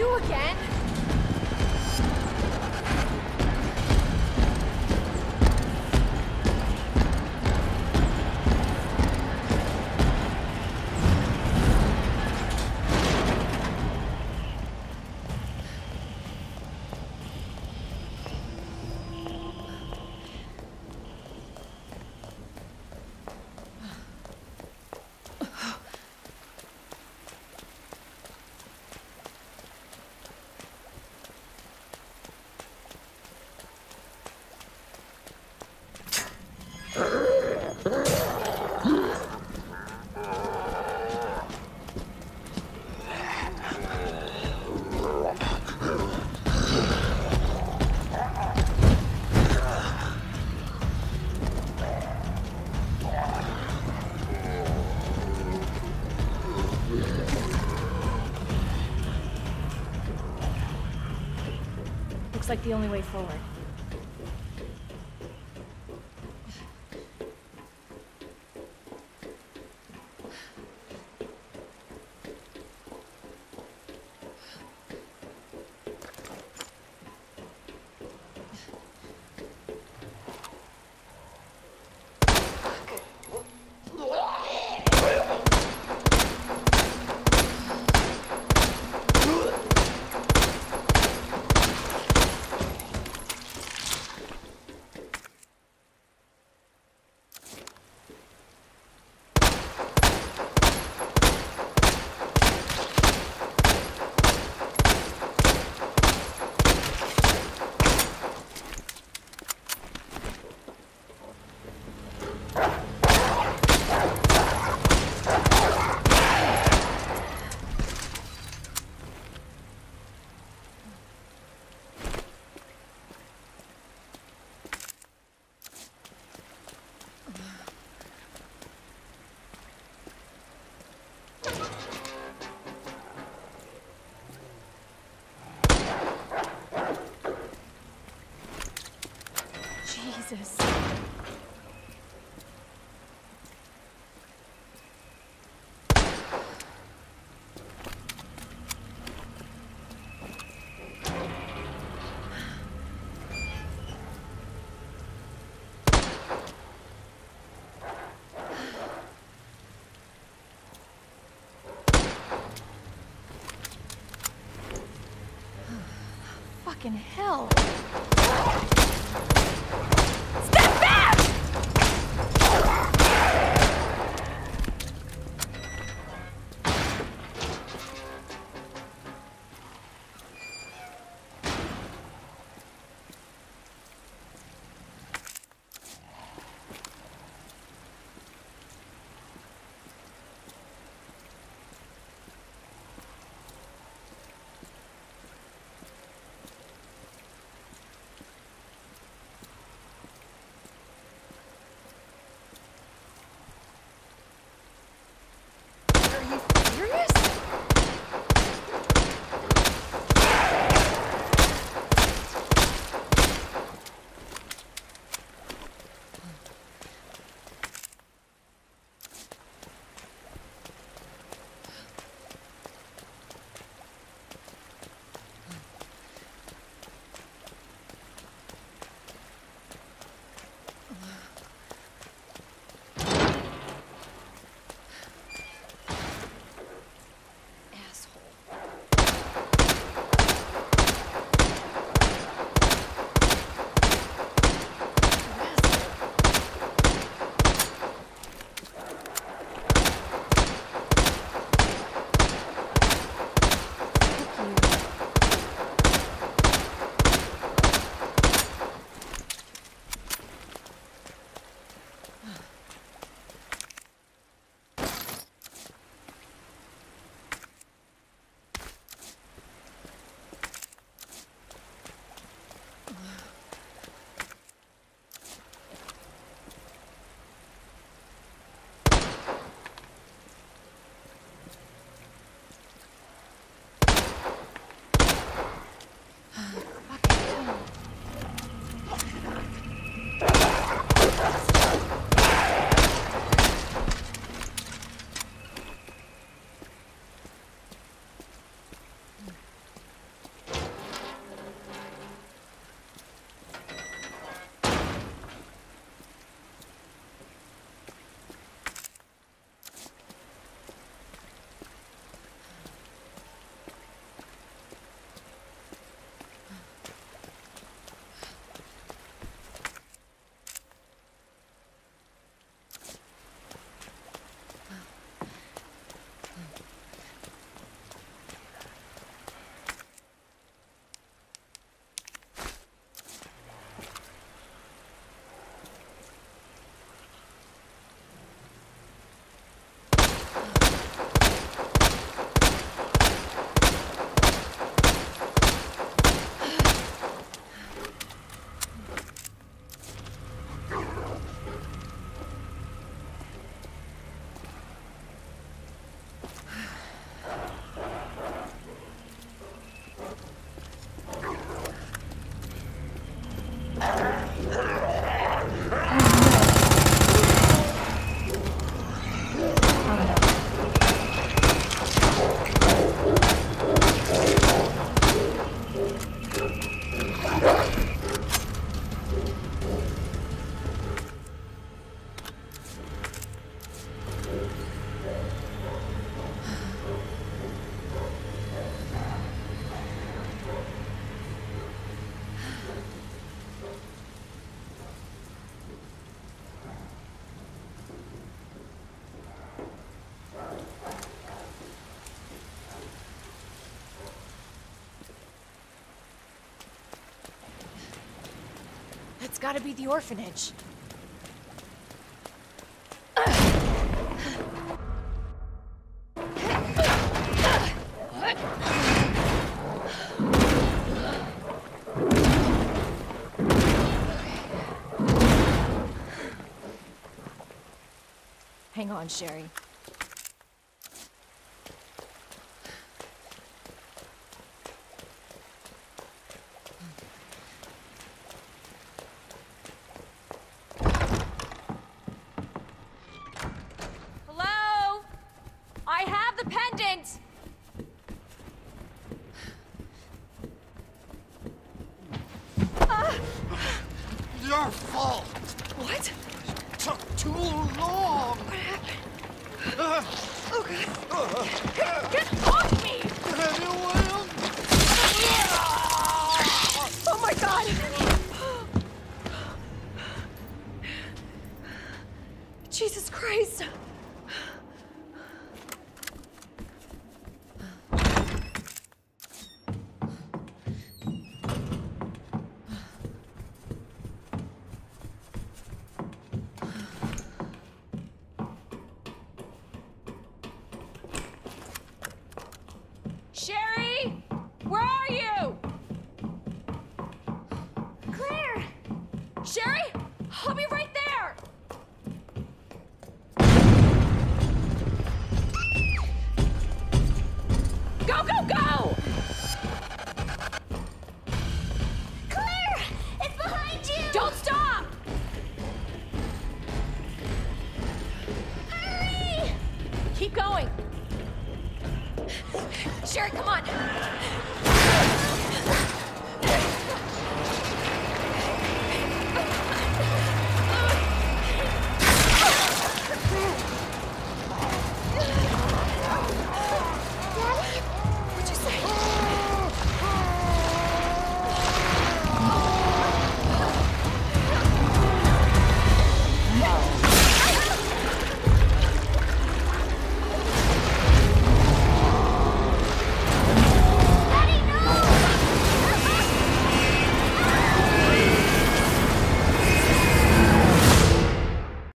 You again? Like the only way forward. Jesus. Fucking hell. gotta be the orphanage. Hang on, Sherry. Oh, Get off me! Oh, my God! Jesus Christ!